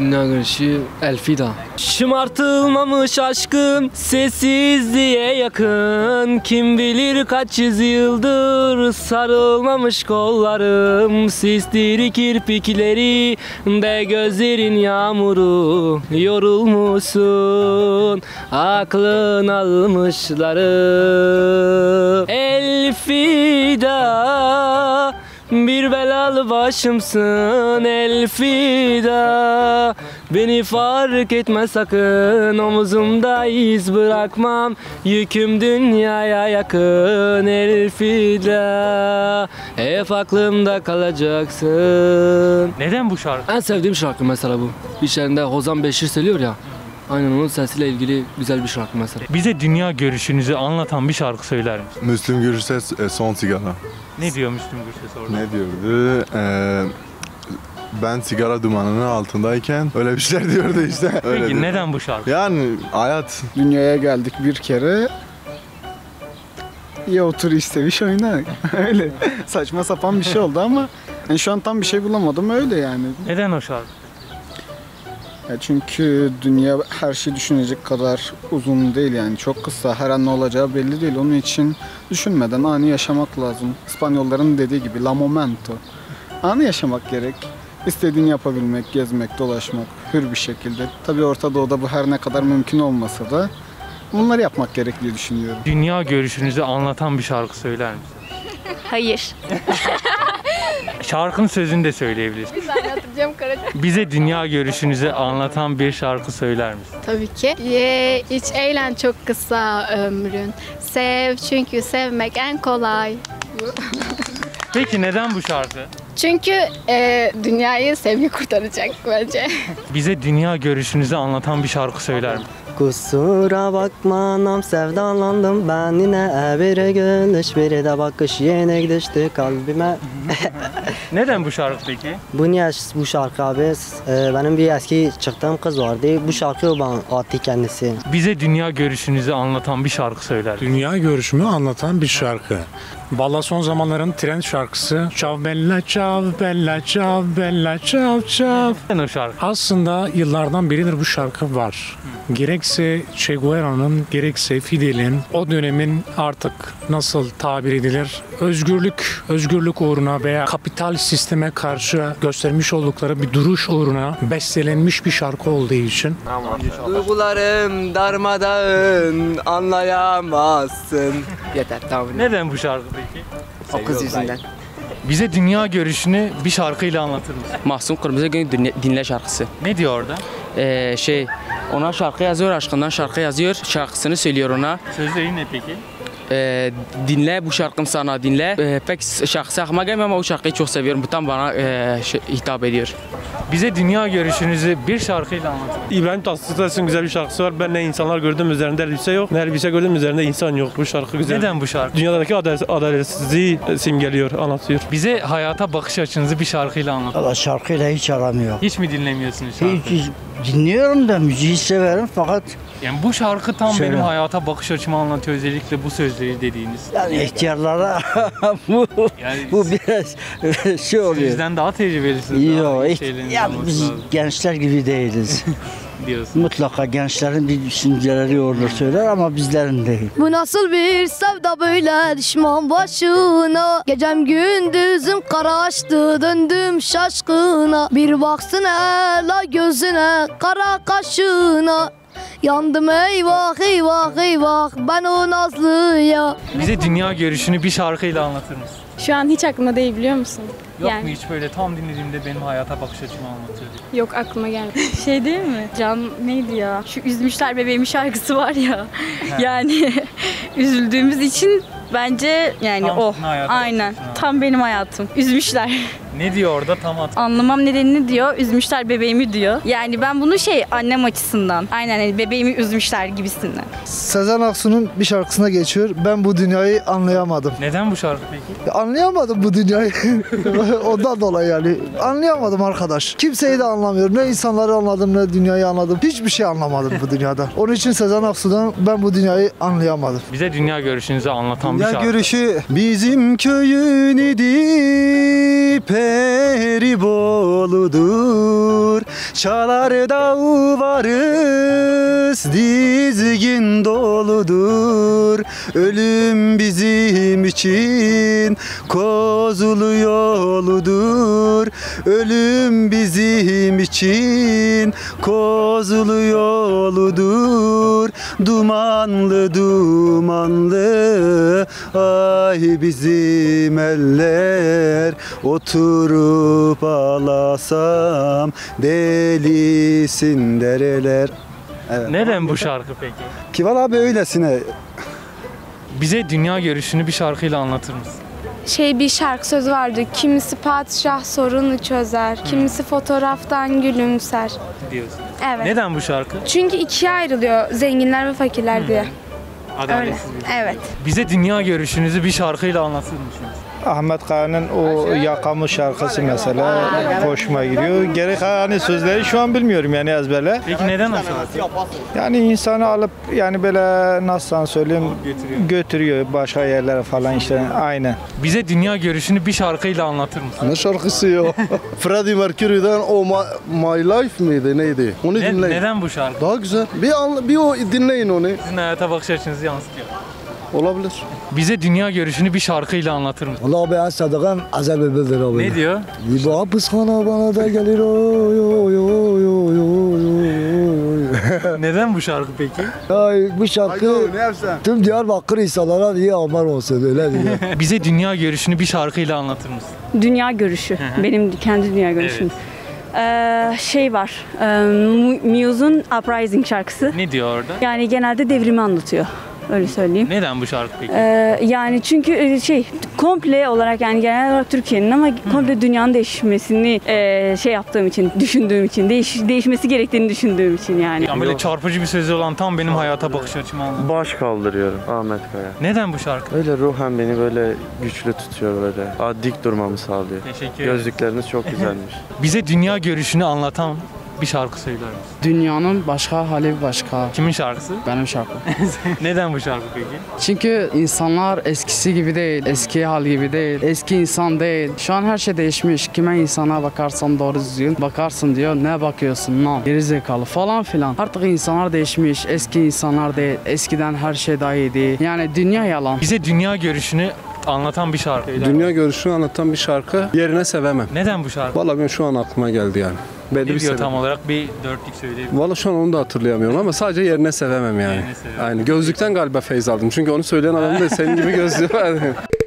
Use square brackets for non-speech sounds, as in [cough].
Dünya görüşü Elfida. Şımartılmamış aşkın sessizliğe yakın. Kim bilir kaç yüzyıldır sarılmamış kollarım. Sistir kirpikleri de gözlerin yağmuru. Yorulmuşsun aklın almışları. Elfida bir belalı başımsın Elfida Beni fark etme sakın Omuzumda iz bırakmam Yüküm dünyaya yakın Elfida Hep aklımda kalacaksın Neden bu şarkı? En sevdiğim şarkı mesela bu. İçlerinde Hozan Beşir söylüyor ya. Aynen onun sesiyle ilgili güzel bir şarkı mesela. Bize dünya görüşünüzü anlatan bir şarkı söyler misin? Müslüm Gürses e, son sigara. Ne diyor Müslüm Gürses orada? Ne diyordu? Ee, ben sigara dumanının altındayken öyle bir şeyler diyordu işte. Öyle Peki diyor. neden bu şarkı? Yani hayat Dünyaya geldik bir kere. Ya otur isteviş oyna. [laughs] öyle saçma sapan bir şey oldu ama yani şu an tam bir şey bulamadım öyle yani. Neden o şarkı? Ya çünkü dünya her şeyi düşünecek kadar uzun değil yani çok kısa her an ne olacağı belli değil onun için düşünmeden anı yaşamak lazım. İspanyolların dediği gibi la momento. Anı yaşamak gerek. İstediğini yapabilmek, gezmek, dolaşmak hür bir şekilde. Tabii Orta Doğu'da bu her ne kadar mümkün olmasa da bunları yapmak gerek diye düşünüyorum. Dünya görüşünüzü anlatan bir şarkı söyler misin? Hayır. [laughs] Şarkının sözünü de söyleyebilirsin. Anlatacağım Karaca. Bize dünya görüşünüzü anlatan bir şarkı söyler misin? Tabii ki. Ye, iç eğlen çok kısa ömrün. Sev çünkü sevmek en kolay. Peki neden bu şarkı? Çünkü e, dünyayı sevgi kurtaracak bence. [laughs] Bize dünya görüşünüzü anlatan bir şarkı söyler misin? Kusura bakma nam sevdalandım ben yine bir gülüş biri de bakış yeni düştü kalbime. [laughs] Neden bu şarkı peki? Bu niye bu şarkı abi? Ee, benim bir eski çıktığım kız vardı. Bu şarkıyı bana attı kendisi. Bize dünya görüşünüzü anlatan bir şarkı söyler? Dünya görüşümü anlatan bir şarkı. Valla son zamanların trend şarkısı Ciao bella ciao bella ciao bella ciao ciao Neden o şarkı? Aslında yıllardan beridir bu şarkı var. Gerekse Che Guevara'nın gerekse Fidel'in o dönemin artık nasıl tabir edilir özgürlük, özgürlük uğruna veya kapital sisteme karşı göstermiş oldukları bir duruş uğruna bestelenmiş bir şarkı olduğu için Duygularım darmadağın anlayamazsın Yeter tamam Neden bu şarkı peki? O kız yüzünden Bize dünya görüşünü bir şarkıyla anlatır mısın? Mahsun Kırmızıgül dinle, dinle şarkısı Ne diyor orada? Ee, şey ona şarkı yazıyor aşkından şarkı yazıyor şarkısını söylüyor ona Sözleri ne peki? Ee, dinle bu şarkım sana dinle Ee, pek şarkısı aklıma gelmiyor ama o şarkıyı çok seviyorum bu tam bana e, hitap ediyor Bize dünya görüşünüzü bir şarkıyla anlatın. İbrahim Tatlıses'in güzel bir şarkısı var. Ben ne insanlar gördüm üzerinde elbise yok. Ne elbise gördüm üzerinde insan yok. Bu şarkı güzel. Neden bu şarkı? Dünyadaki adalet, adaletsizliği simgeliyor, anlatıyor. Bize hayata bakış açınızı bir şarkıyla anlatın. Valla şarkıyla hiç aram yok. Hiç mi dinlemiyorsunuz şarkı? dinliyorum da müziği severim fakat Yani bu şarkı tam Şöyle. benim hayata bakış açımı anlatıyor özellikle bu sözleri dediğiniz. yani ihtiyarlara [laughs] bu Yani bu biraz [laughs] şey oluyor. Sizden daha tecrübelisiniz. Yok, iht- ya biz lazım gençler gibi değiliz. [laughs] [laughs] diyorsun. Mutlaka gençlerin bir düşünceleri olur söyler ama bizlerin değil. Bu nasıl bir sevda böyle düşman başına Gecem gündüzüm karaştı döndüm şaşkına Bir baksana la gözüne kara kaşına Yandım eyvah eyvah eyvah ben o nazlıya Bize dünya görüşünü bir şarkıyla anlatır mısın? Şu an hiç aklıma değil biliyor musun? Yok Yani. mu hiç böyle tam dinlediğimde benim hayata bakış açımı anlatıyor diye. Yok aklıma gelmedi. [laughs] Şey değil mi? Can neydi ya? Şu Üzmüşler Bebeğimi şarkısı var ya. [laughs] yani [laughs] üzüldüğümüz için bence yani Tam o. Aynen. Tam benim hayatım. Üzmüşler. Ne diyor orada tam hat. Anlamam nedenini diyor. Üzmüşler bebeğimi diyor. Yani ben bunu şey annem açısından. Aynen hani bebeğimi üzmüşler gibisinden. Sezen Aksu'nun bir şarkısına geçiyor. Ben bu dünyayı anlayamadım. Neden bu şarkı peki? Anlayamadım bu dünyayı. [laughs] Ondan dolayı yani. Anlayamadım arkadaş. Kimseyi de anlamıyorum. Ne insanları anladım ne dünyayı anladım. Hiçbir şey anlamadım bu dünyada. Onun için Sezen Aksu'dan ben bu dünyayı anlayamadım. Bize dünya görüşünüzü anlatan bir şarkı. görüşü bizim köyün idi Feribolu'dur Peribolu'dur Çalar da varız dizgin doludur. Ölüm bizim için kozulu yoludur. Ölüm bizim için kozulu yoludur. Dumanlı dumanlı ay bizim eller. Oturup ağlasam delisin dereler Evet. Neden bu şarkı peki? Ki valla böylesine Bize dünya görüşünü bir şarkıyla anlatır mısın? Şey bir şarkı sözü vardı. Kimisi padişah sorunu çözer, kimisi fotoğraftan gülümser. Diyorsun. Evet. Neden bu şarkı? Çünkü ikiye ayrılıyor zenginler ve fakirler diye. Öyle. Adaletsiz bir- Evet. Bize dünya görüşünüzü bir şarkıyla anlatır mısınız? Ahmet Kaya'nın o Yakamış şarkısı mesela hoşuma gidiyor. Geri hani sözleri şu an bilmiyorum yani ezberle. Peki neden o şarkı? Yani insanı alıp yani böyle nasıl söyleyeyim götürüyor başka yerlere falan işte aynen. Bize dünya görüşünü bir şarkıyla anlatır mısın? Ne şarkısı ya? [laughs] Freddie Mercury'den o My, My Life miydi neydi? Onu Ne- dinleyin. neden bu şarkı? Daha güzel. Bir, anla- bir o dinleyin onu. Sizin hayata bakış açınızı yansıtıyor. Olabilir. Bize dünya görüşünü bir şarkıyla anlatır mısın? Allah ben sadıkım Azel Bülbül'dür abi. Ne diyor? Bu hapishane bana da gelir oy oy oy oy oy. [laughs] Neden bu şarkı peki? Ay bu şarkı tüm Diyarbakır insanlara iyi amar olsun öyle diyor. [laughs] Bize dünya görüşünü bir şarkıyla anlatır mısın? Dünya görüşü. Benim kendi dünya görüşüm. Ee, şey var. E, Mu- Muse'un Uprising şarkısı. Ne diyor orada? Yani genelde devrimi anlatıyor. Öyle söyleyeyim. Neden bu şarkı peki? Ee, yani çünkü e, şey komple olarak yani genel olarak Türkiye'nin ama komple dünyanın değişmesini e, şey yaptığım için, düşündüğüm için, değiş, değişmesi gerektiğini düşündüğüm için yani. Yani böyle çarpıcı bir sözü olan tam benim hayata bakış açımı anlatıyor. Baş kaldırıyorum Ahmet Kaya. Neden bu şarkı? Öyle ruhen beni böyle güçlü tutuyor böyle. Aa, dik durmamı sağlıyor. Teşekkür ederim. Gözlükleriniz çok güzelmiş. [laughs] Bize dünya görüşünü anlatan bir şarkı söyler misin? Dünyanın başka hali başka. Kimin şarkısı? Benim şarkım. [laughs] Neden bu şarkı peki? Çünkü insanlar eskisi gibi değil, eski hal gibi değil, eski insan değil. Şu an her şey değişmiş. Kime insana bakarsan doğru düzgün bakarsın diyor. Ne bakıyorsun lan? Geri zekalı falan filan. Artık insanlar değişmiş. Eski insanlar değil. Eskiden her şey daha iyiydi. Yani dünya yalan. Bize dünya görüşünü anlatan bir şarkı. Dünya görüşünü anlatan bir şarkı yerine sevemem. Neden bu şarkı? Vallahi benim şu an aklıma geldi yani. Belli Ne bir diyor sebep. tam olarak bir dörtlük söyleyebilir Vallahi şu an onu da hatırlayamıyorum ama sadece yerine sevemem yani. Yerine sevemem. Aynen. Gözlükten galiba feyz aldım. Çünkü onu söyleyen adam da senin gibi gözlüğü var. [laughs]